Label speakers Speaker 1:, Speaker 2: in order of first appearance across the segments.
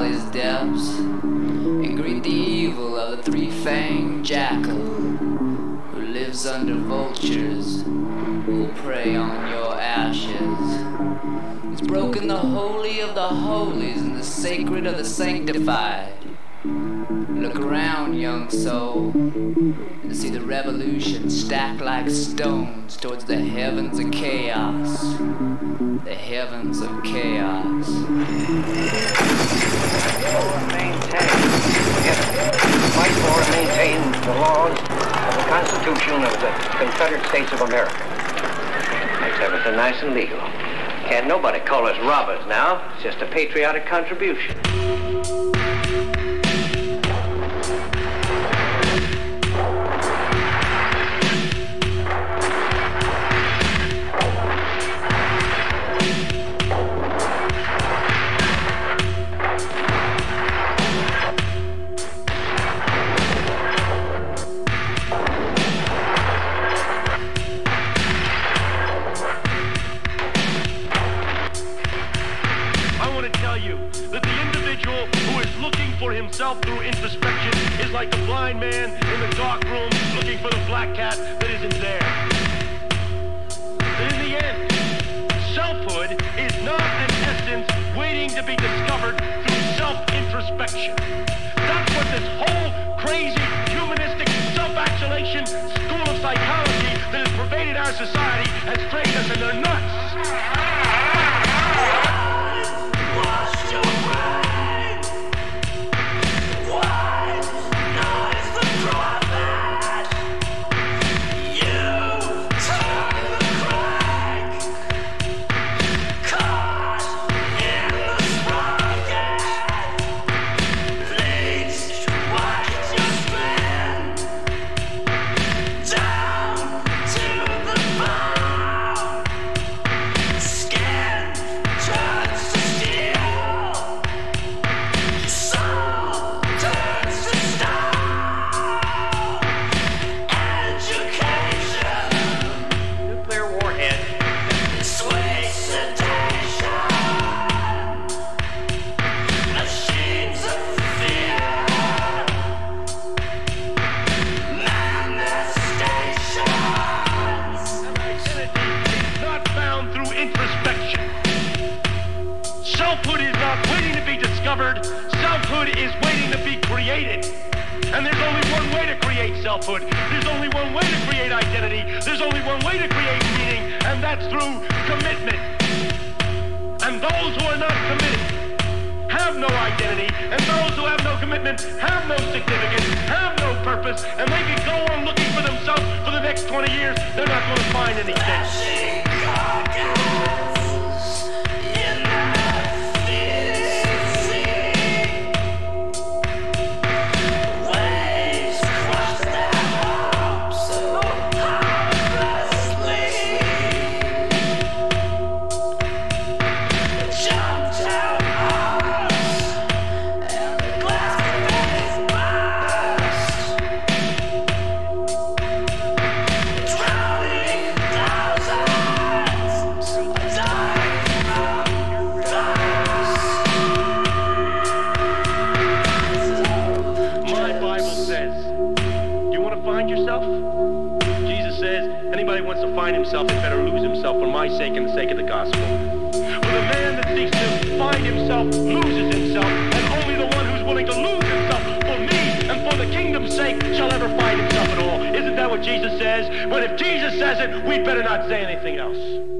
Speaker 1: valley's depths, and greet the evil of the three-fanged jackal who lives under vultures who prey on your ashes. He's broken the holy of the holies and the sacred of the sanctified. Look around, young soul, and see the revolution stacked like stones towards the heavens of chaos. The heavens of chaos.
Speaker 2: Maintain, yes, fight for and maintain the laws of the Constitution of the Confederate States of America. Makes everything nice and legal. Can't nobody call us robbers now. It's just a patriotic contribution.
Speaker 3: What this whole crazy humanistic self-actualization school of psychology that has pervaded our society has trained us into nuts. Find yourself? Jesus says, anybody wants to find himself, he better lose himself for my sake and the sake of the gospel. For the man that seeks to find himself loses himself, and only the one who's willing to lose himself for me and for the kingdom's sake shall ever find himself at all. Isn't that what Jesus says? But if Jesus says it, we'd better not say anything else.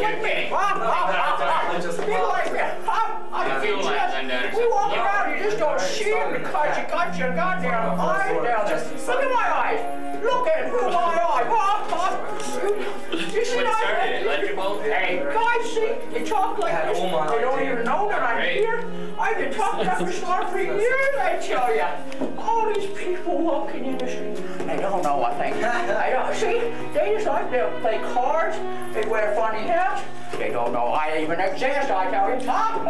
Speaker 4: Like me, ah, ah, people like me, ah, I mean, just, we walk around, you just don't see them because you got your goddamn eyes down. There. Look at my eyes. Look at through my ah. You, see that? Hey, guys, see, you talk like this. They don't even know that I'm here. I've been talking to this store for years, I tell you. All these people walking in the street, they don't know what they. I don't see. They just like to play cards. They wear funny hats. They don't know I even exist. I tell you, Tom.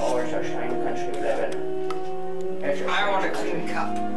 Speaker 4: Oh, it's a shame country living. It's a I want a clean
Speaker 5: cup.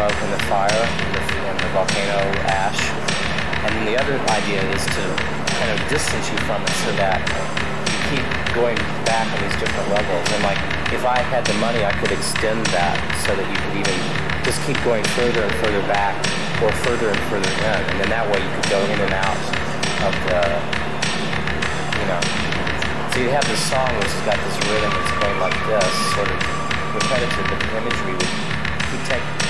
Speaker 6: Smoke and the fire and the, volcano ash. And then the other idea is to kind of distance you from it so that you keep going back on these different levels. And like, if I had the money, I could extend that so that you could even just keep going further and further back or further and further in. And then that way you could go in and out of the, you know. So you have this song which has got this rhythm that's going like this, sort of repetitive, but the imagery would keep taking,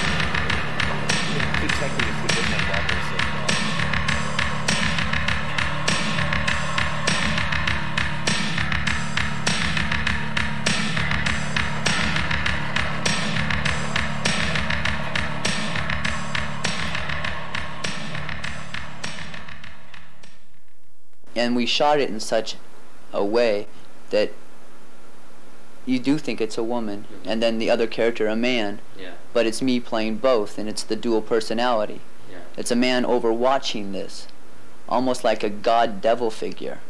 Speaker 1: and we shot it in such a way that you do think it's a woman, and then the other character a man, Yeah. but it's me playing both, and it's the dual personality. Yeah. It's a man overwatching this, almost like a god devil figure.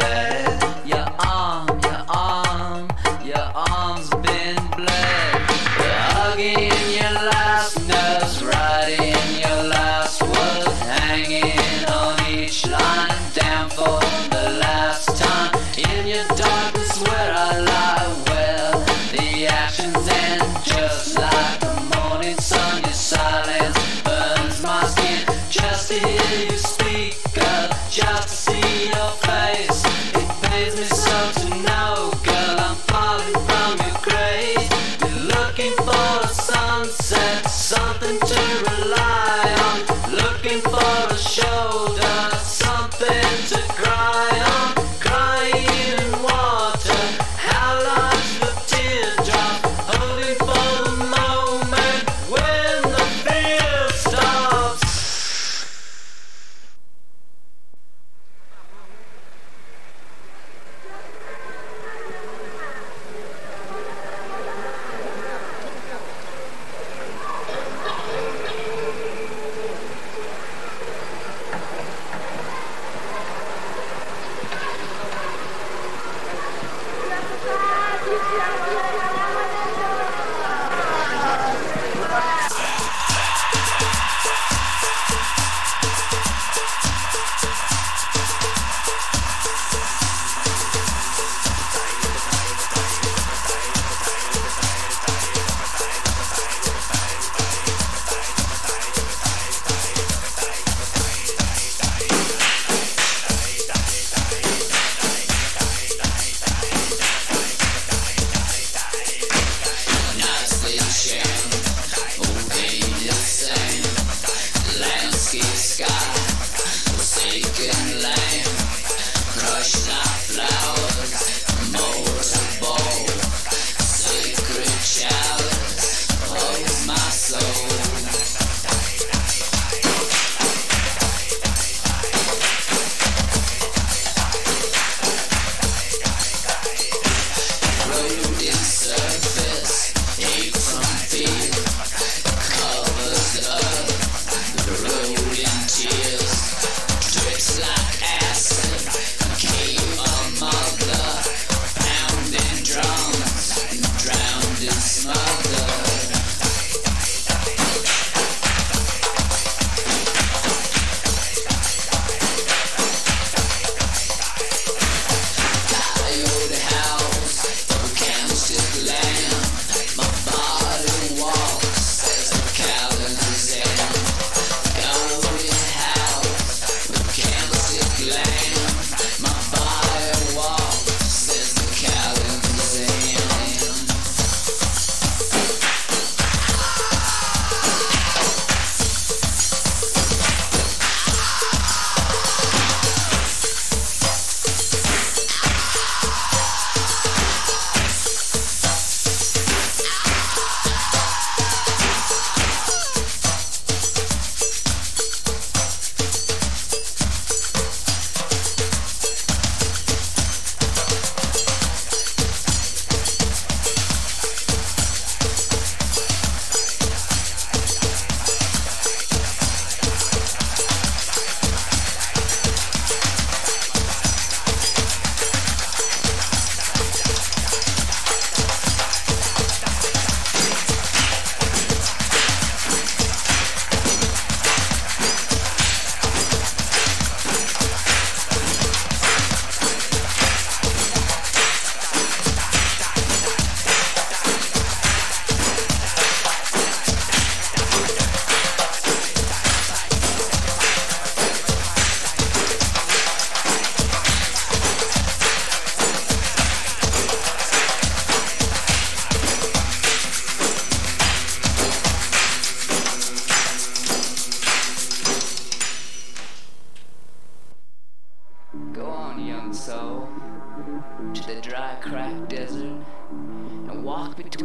Speaker 1: fair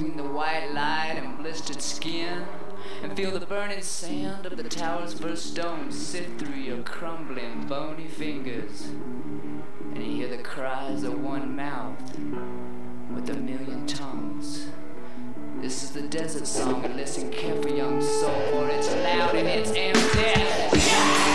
Speaker 1: between the white light and blistered skin, and feel the burning sand of the tower's burst stones sift through your crumbling bony fingers, and you hear the cries of one mouth with a million tongues. This is the desert song, and listen careful, young soul, for it's loud and it's empty.